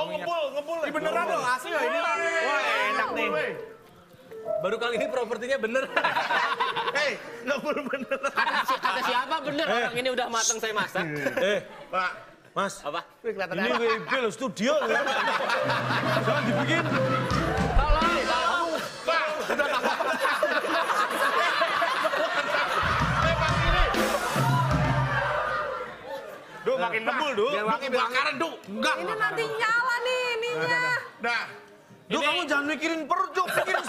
Oh ngebul, ngebul. Ini beneran dong, asli loh ini. Wah enak nih. Baru kali ini propertinya bener. Hei, ngebul beneran. Kata, kata siapa bener orang ini udah matang saya masak. Eh, Pak, Mas. Apa? Ini? WIB loh, studio. Jangan dibikin. Duh, makin ngebul, Duh. Biar wangi bakaran, Duh. Enggak. Ini nanti nyala nih ininya. Nah, Duh, kamu jangan mikirin perut, Duh. Pikirin.